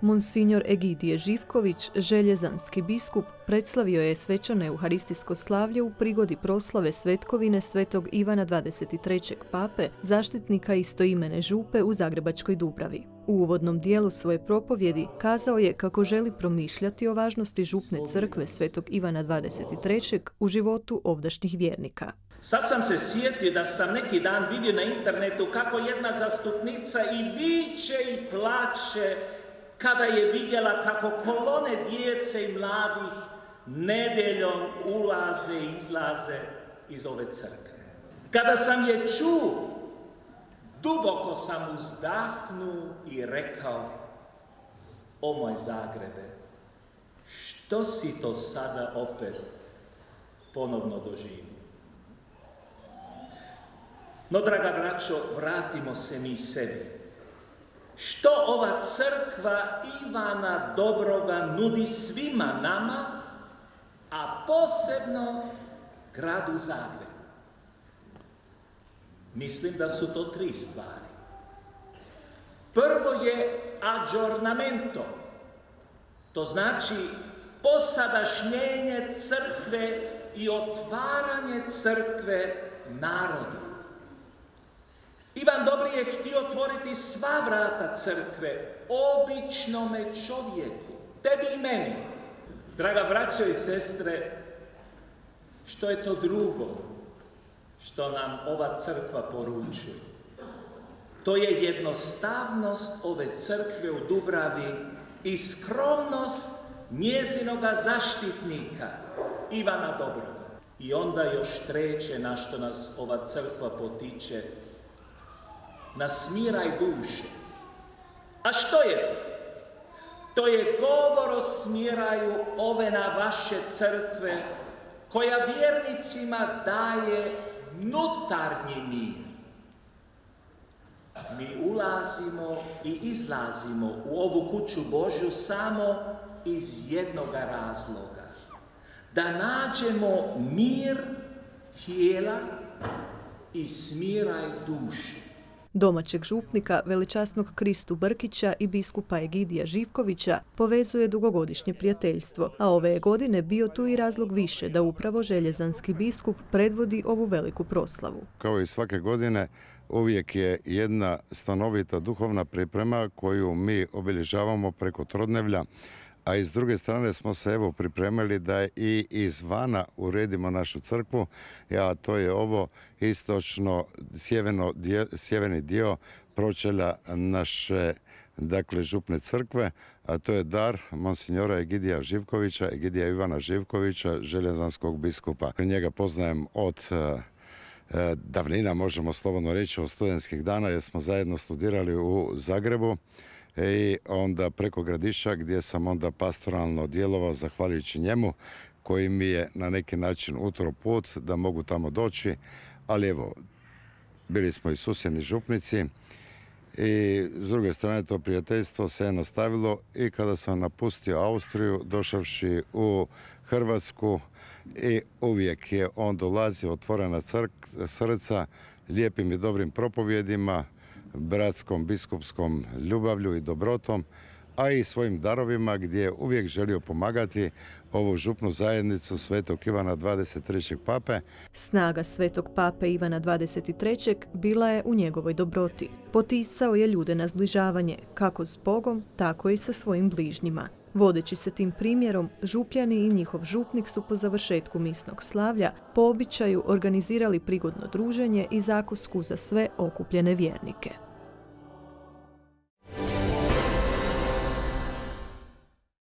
Monsignor Egidije Živković, željezanski biskup, predstavio je svečano euharistijsko slavlje u prigodi proslave svetkovine svetog Ivana 23. pape, zaštitnika istoimene župe u Zagrebačkoj Dubravi. U uvodnom dijelu svoje propovjedi kazao je kako želi promišljati o važnosti župne crkve svetog Ivana 23. u životu ovdašnjih vjernika. Sad sam se sjetio da sam neki dan vidio na internetu kako jedna zastupnica i viče i plaće kada je vidjela kako kolone djece i mladih nedeljom ulaze i izlaze iz ove crkve. Kada sam je čuo, duboko sam uzdahnuo i rekao, o moj Zagrebe, što si to sada opet ponovno doživio? No, draga braćo, vratimo se mi sebi. Što ova crkva Ivana Dobroga nudi svima nama, a posebno gradu Zagrebu? Mislim da su to tri stvari. Prvo je aggiornamento, to znači posadašnjenje crkve i otvaranje crkve narodu. Dobri je htio otvoriti sva vrata crkve, običnome čovjeku, tebi i meni. Draga braćo i sestre, što je to drugo što nam ova crkva poručuje? To je jednostavnost ove crkve u Dubravi i skromnost njezinoga zaštitnika Ivana Dobroga. I onda još treće na što nas ova crkva potiče, nasmiraj duše. A što je to? To je govor o smiraju ove na vaše crkve, koja vjernicima daje nutarnji mir. Mi ulazimo i izlazimo u ovu kuću Božju samo iz jednoga razloga. Da nađemo mir tijela i smiraj duše domaćeg župnika, veličasnog Kristu Brkića i biskupa Egidija Živkovića povezuje dugogodišnje prijateljstvo, a ove je godine bio tu i razlog više da upravo željezanski biskup predvodi ovu veliku proslavu. Kao i svake godine, uvijek je jedna stanovita duhovna priprema koju mi obilježavamo preko Trodnevlja a i s druge strane smo se evo pripremili da i izvana uredimo našu crkvu, a to je ovo istočno sjeverni dio pročelja naše dakle župne crkve, a to je dar monsignora Egidija Živkovića, Egidija Ivana Živkovića, željezanskog biskupa. Njega poznajem od e, davnina, možemo slobodno reći, od studentskih dana, jer smo zajedno studirali u Zagrebu i onda preko Gradiša gdje sam onda pastoralno djelovao zahvaljujući njemu koji mi je na neki način utro put da mogu tamo doći, ali evo, bili smo i susjedni župnici i s druge strane to prijateljstvo se je nastavilo i kada sam napustio Austriju, došavši u Hrvatsku i uvijek je on dolazio otvorena srca, lijepim i dobrim propovjedima, bratskom biskupskom ljubavlju i dobrotom, a i svojim darovima gdje je uvijek želio pomagati ovu župnu zajednicu Svetog Ivana 23. pape. Snaga Svetog pape Ivana 23. bila je u njegovoj dobroti. Poticao je ljude na zbližavanje, kako s Bogom, tako i sa svojim bližnjima. Vodeći se tim primjerom, župljani i njihov župnik su po završetku misnog slavlja po običaju organizirali prigodno druženje i zakusku za sve okupljene vjernike.